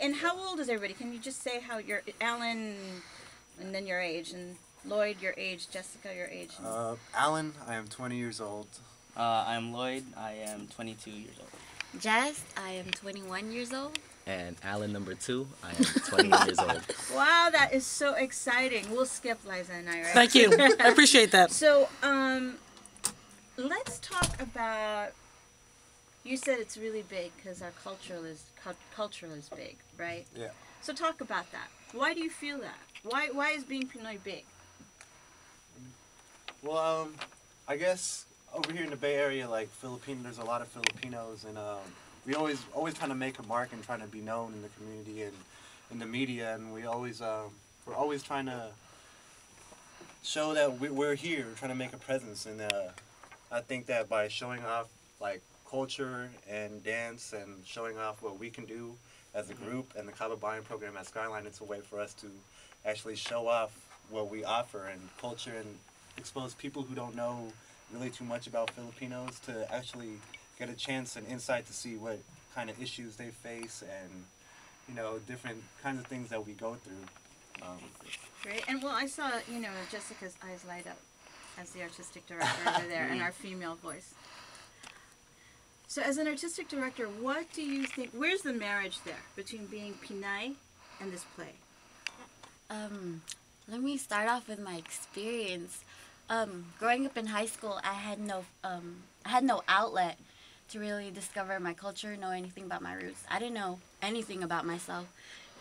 And how old is everybody? Can you just say how you're Allan, and then your age, and Lloyd, your age, Jessica, your age. Uh, Allan, I am 20 years old. Uh, I'm Lloyd. I am 22 years old. Jes, I am 21 years old. And Allan number two, I am 21 years old. Wow, that is so exciting. We'll skip Liza and I, right? Thank you. I appreciate that. So, um, let's talk about. You said it's really big because our cultural is cultural is big, right? Yeah. So talk about that. Why do you feel that? Why why is being Pinoy big? Well, um, I guess over here in the Bay Area, like Filipino, there's a lot of Filipinos, and um, we always always trying to make a mark and trying to be known in the community and in the media, and we always um, we're always trying to show that we, we're here, trying to make a presence, and uh, I think that by showing off like culture and dance and showing off what we can do as a group and the Kababayan program at Skyline, it's a way for us to actually show off what we offer and culture and expose people who don't know really too much about Filipinos to actually get a chance and insight to see what kind of issues they face and you know different kinds of things that we go through. Um, Great. And well, I saw you know Jessica's eyes light up as the artistic director over there, and our female voice. So, as an artistic director, what do you think? Where's the marriage there between being Pinay and this play? Um, let me start off with my experience. Um, growing up in high school, I had no um, I had no outlet to really discover my culture, know anything about my roots. I didn't know anything about myself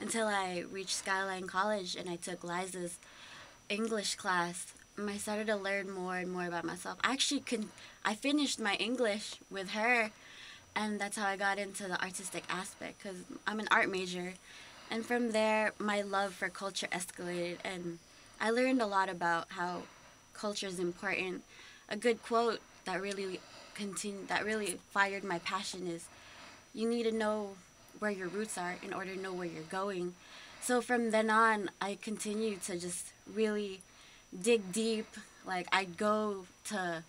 until I reached Skyline College and I took Liza's English class. I started to learn more and more about myself. I actually can I finished my English with her, and that's how I got into the artistic aspect because I'm an art major. And from there, my love for culture escalated, and I learned a lot about how culture is important. A good quote that really continue that really fired my passion is, "You need to know where your roots are in order to know where you're going." So from then on, I continued to just really dig deep. Like I'd go to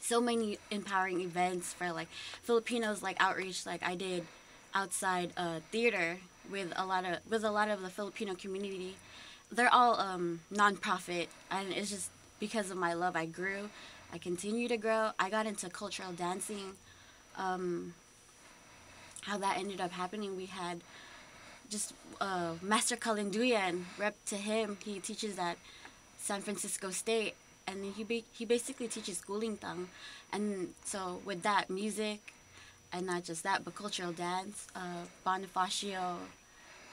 so many empowering events for like Filipinos like outreach like I did outside uh, theater with a lot of with a lot of the Filipino community. They're all um, nonprofit, and it's just because of my love I grew. I continue to grow. I got into cultural dancing. Um, how that ended up happening, we had just uh, Master Kalanduyan, rep to him. He teaches at San Francisco State, and he ba- he basically teaches tongue, and so with that music, and not just that, but cultural dance. Uh, Bonifacio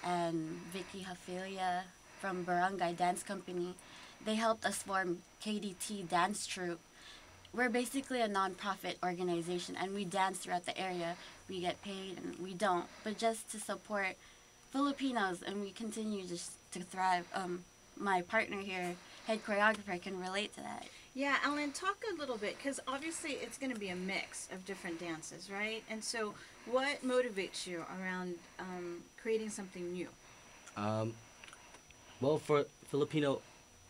and Vicky Hafilia from Barangay Dance Company, they helped us form KDT Dance Troupe. We're basically a nonprofit organization, and we dance throughout the area. We get paid, and we don't, but just to support Filipinos, and we continue just to thrive. Um, my partner here, head choreographer, can relate to that. Yeah, Allan, talk a little bit because obviously it's going to be a mix of different dances, right? And so, what motivates you around um, creating something new? Um, well, for Filipino,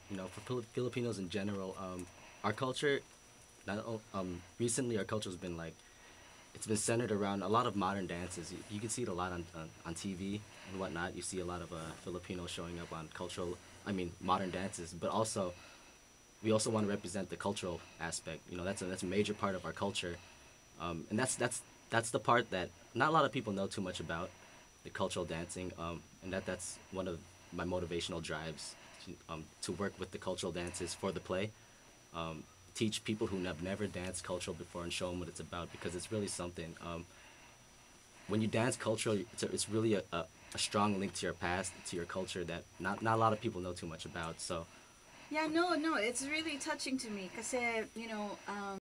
you know, for Filipinos in general, um, our culture, not um, recently our culture has been like, it's been centered around a lot of modern dances. You, you can see it a lot on, on, on TV and whatnot. You see a lot of uh, Filipinos showing up on cultural, I mean, modern dances, but also, we also want to represent the cultural aspect. You know, that's a, that's a major part of our culture, um, and that's that's that's the part that not a lot of people know too much about, the cultural dancing, um, and that that's one of my motivational drives to, um, to work with the cultural dances for the play, um, teach people who have never danced cultural before and show them what it's about because it's really something. Um, when you dance cultural, it's, a, it's really a, a, a strong link to your past, to your culture that not, not a lot of people know too much about. So Yeah, no, no, it's really touching to me because you know um,